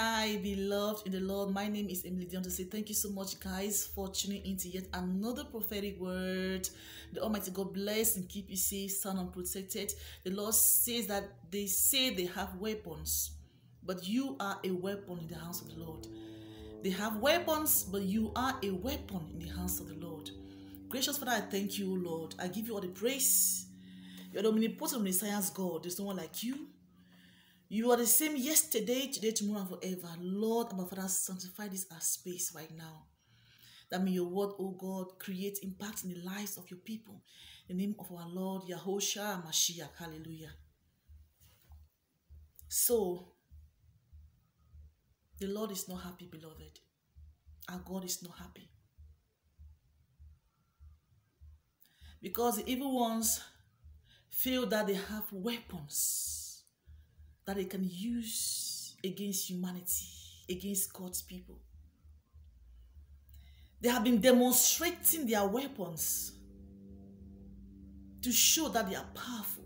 Hi, beloved in the Lord. My name is Emily Dion to say thank you so much, guys, for tuning into yet another prophetic word. The Almighty God bless and keep you safe, sound, and protected. The Lord says that they say they have weapons, but you are a weapon in the house of the Lord. They have weapons, but you are a weapon in the hands of the Lord. Gracious Father, I thank you, Lord. I give you all the praise. You're the omnipotent, omniscience God. There's no one like you. You are the same yesterday, today, tomorrow, and forever. Lord, my Father, sanctify this our space right now. That may your word, oh God, create impact in the lives of your people. In the name of our Lord, Yahushua Mashiach. Hallelujah. So, the Lord is not happy, beloved. Our God is not happy. Because the evil ones feel that they have weapons that they can use against humanity, against God's people. They have been demonstrating their weapons to show that they are powerful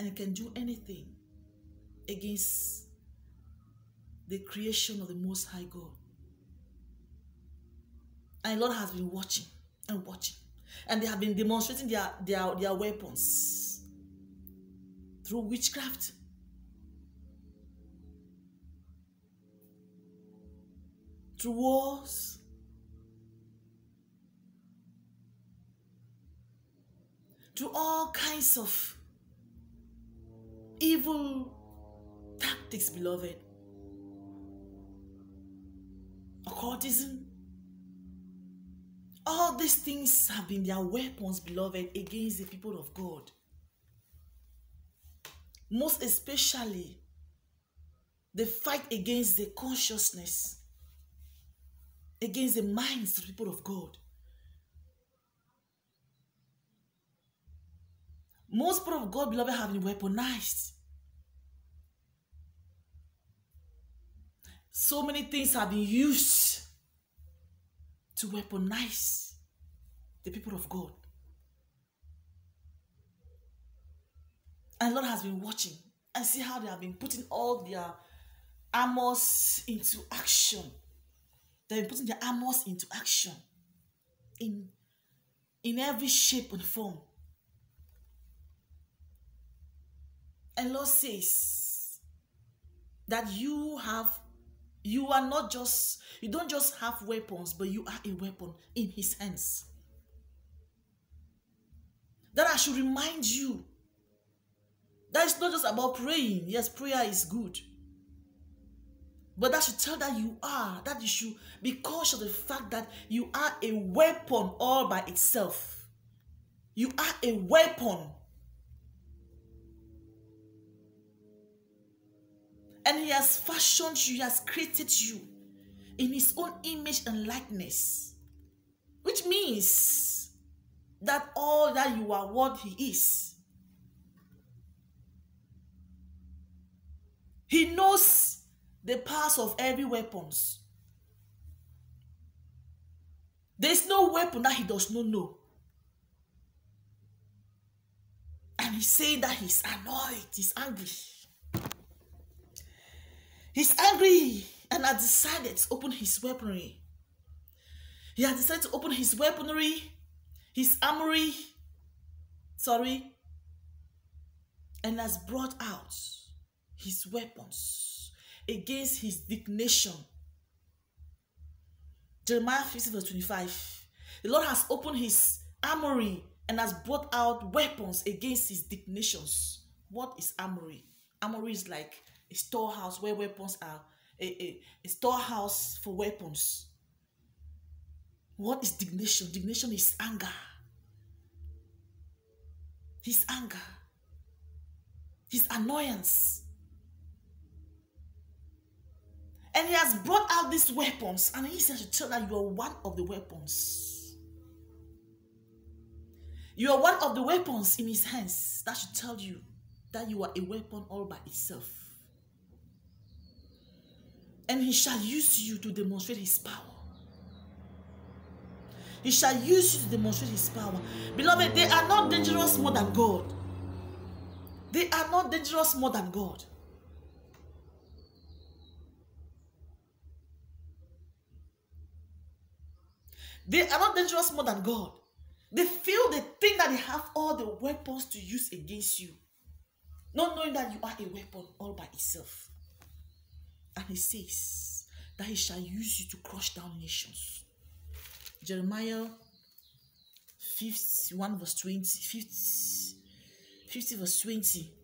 and can do anything against the creation of the Most High God. And the Lord has been watching and watching. And they have been demonstrating their, their, their weapons through witchcraft, wars, through all kinds of evil tactics, beloved. Occultism. All these things have been their weapons, beloved, against the people of God. Most especially, the fight against the consciousness against the minds of the people of God. Most people of God, beloved, have been weaponized. So many things have been used to weaponize the people of God. And Lord has been watching and see how they have been putting all their armors into action They've been putting their armors into action in, in every shape and form. And Lord says that you have, you are not just, you don't just have weapons, but you are a weapon in his hands. That I should remind you that it's not just about praying. Yes, prayer is good. But that should tell that you are, that you should be of the fact that you are a weapon all by itself. You are a weapon. And He has fashioned you, He has created you in His own image and likeness. Which means that all that you are what He is. He knows the powers of every weapons. There's no weapon that he does not know. And he's saying that he's annoyed, he's angry. He's angry and has decided to open his weaponry. He has decided to open his weaponry, his armory, sorry, and has brought out his weapons against his dignation. Jeremiah 50 verse 25. The Lord has opened his armory and has brought out weapons against his dignations. What is armory? Armory is like a storehouse where weapons are, a, a, a storehouse for weapons. What is dignation? Dignation is anger. His anger, his annoyance, And he has brought out these weapons, and he says to tell that you are one of the weapons. You are one of the weapons in his hands. That should tell you that you are a weapon all by itself. And he shall use you to demonstrate his power. He shall use you to demonstrate his power. Beloved, they are not dangerous more than God. They are not dangerous more than God. They are not dangerous more than God. They feel they think that they have all the weapons to use against you, not knowing that you are a weapon all by itself. And he says that he shall use you to crush down nations. Jeremiah 51 verse 20, 50, 50 verse 20.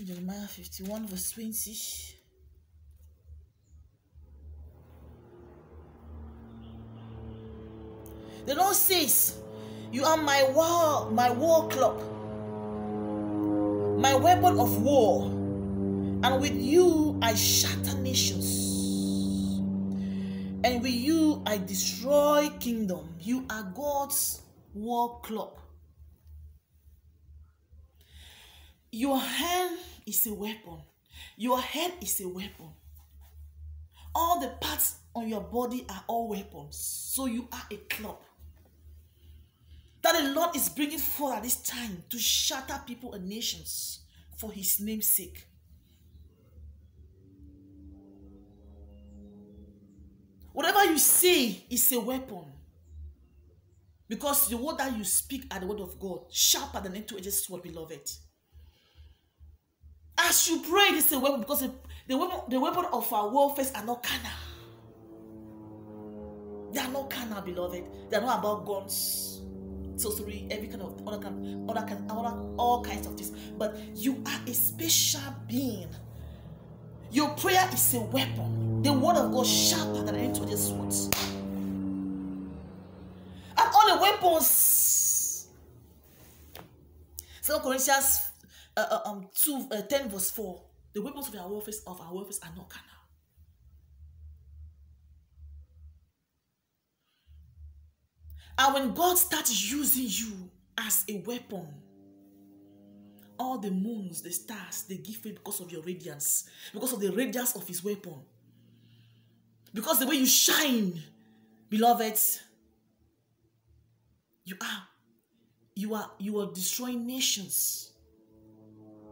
Jeremiah 51 verse 20. The Lord says, You are my war, my war club, my weapon of war, and with you I shatter nations, and with you I destroy kingdom. You are God's war club. Your hand is a weapon. Your head is a weapon. All the parts on your body are all weapons. So you are a club. That the Lord is bringing forth at this time to shatter people and nations for his name's sake. Whatever you say is a weapon. Because the word that you speak are the word of God, sharper than any two-edged sword, beloved. As you pray, this is a weapon because the weapon, the weapon of our warfare are not carnal. They are not carnal, beloved. They are not about guns, sorcery, every kind of other kind, other kind, other, all kinds of things. But you are a special being. Your prayer is a weapon. The word of God sharper than any two-edged swords. And all the weapons. Second Corinthians uh, uh, um, 2, uh, 10 verse 4 the weapons of our warfare of our warfare are not carnal. And when god starts using you as a weapon all the moons the stars they give way because of your radiance because of the radiance of his weapon. Because the way you shine beloved you are you are you are destroying nations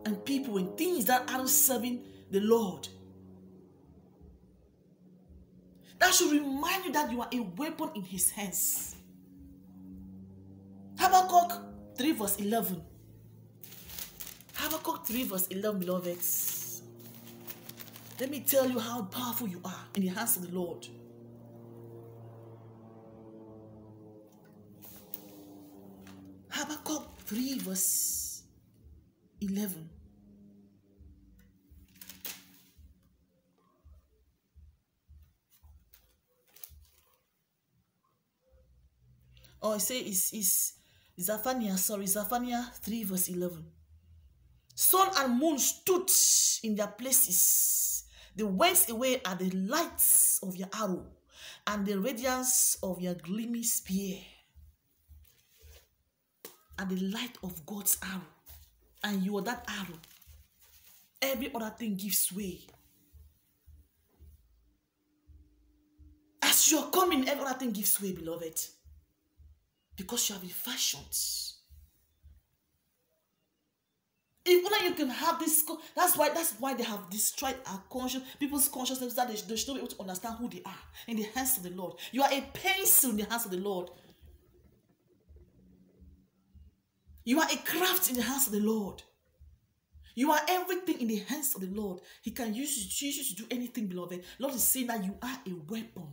and people and things that aren't serving the Lord. That should remind you that you are a weapon in his hands. Habakkuk 3 verse 11. Habakkuk 3 verse 11, beloveds. Let me tell you how powerful you are in the hands of the Lord. Habakkuk 3 verse 11. Oh, I say it's, is Zephaniah, sorry, Zephaniah 3 verse 11. Sun and moon stood in their places. They went away at the lights of your arrow and the radiance of your gleaming spear. At the light of God's arrow and you are that arrow, every other thing gives way. As you are coming, every other thing gives way, beloved. Because you have been fashioned. If only you can have this, that's why that's why they have destroyed our conscious people's consciousness that they, they should not be able to understand who they are in the hands of the Lord. You are a pencil in the hands of the Lord. You are a craft in the hands of the Lord. You are everything in the hands of the Lord. He can use you, to do anything, beloved. Lord is saying that you are a weapon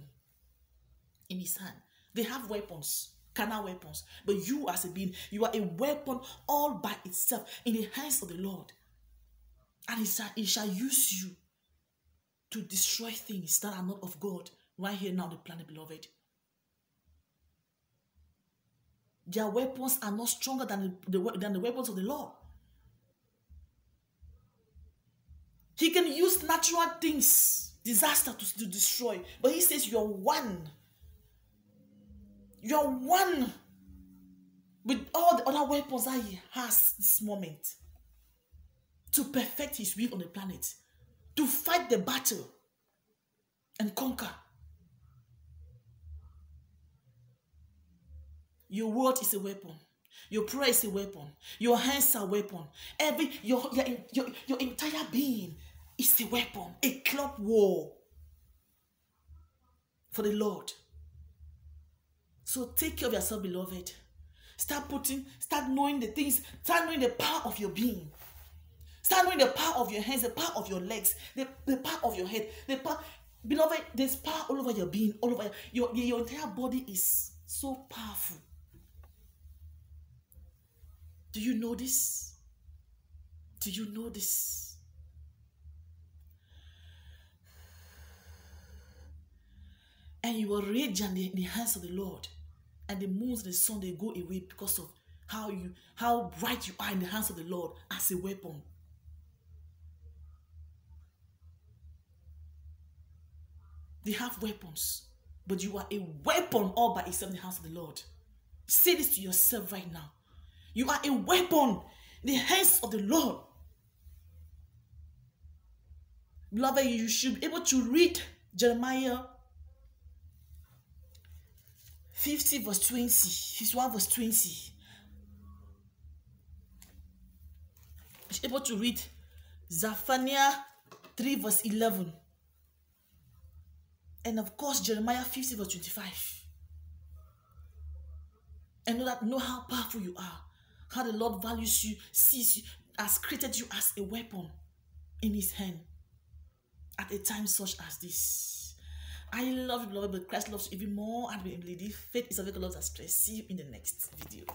in his hand. They have weapons, carnal weapons. But you as a being, you are a weapon all by itself in the hands of the Lord. And he shall, he shall use you to destroy things that are not of God right here now the planet, beloved. Their weapons are not stronger than the, than the weapons of the law. He can use natural things, disaster to, to destroy. But he says, You're one. You're one with all the other weapons that he has this moment to perfect his will on the planet, to fight the battle and conquer. Your word is a weapon. Your prayer is a weapon. Your hands are a weapon. Every your your, your, your entire being is a weapon, a club war for the Lord. So take care of yourself, beloved. Start putting, start knowing the things, start knowing the power of your being. Start knowing the power of your hands, the power of your legs, the, the power of your head, the power. Beloved, there's power all over your being, all over your, your, your entire body is so powerful. Do you know this? Do you know this? And you are radiant in the hands of the Lord, and the moons and the sun they go away because of how you how bright you are in the hands of the Lord as a weapon. They have weapons, but you are a weapon all by itself in the hands of the Lord. Say this to yourself right now. You are a weapon in the hands of the Lord. Beloved, you should be able to read Jeremiah 50 verse 20, 51 verse 20. You be able to read Zephaniah 3 verse 11. And of course, Jeremiah 50 verse 25. And know that know how powerful you are how the Lord values you, sees you, has created you as a weapon in His hand at a time such as this. I love you, beloved, but Christ loves you even more. And we believe faith is a vehicle of stress. See you in the next video.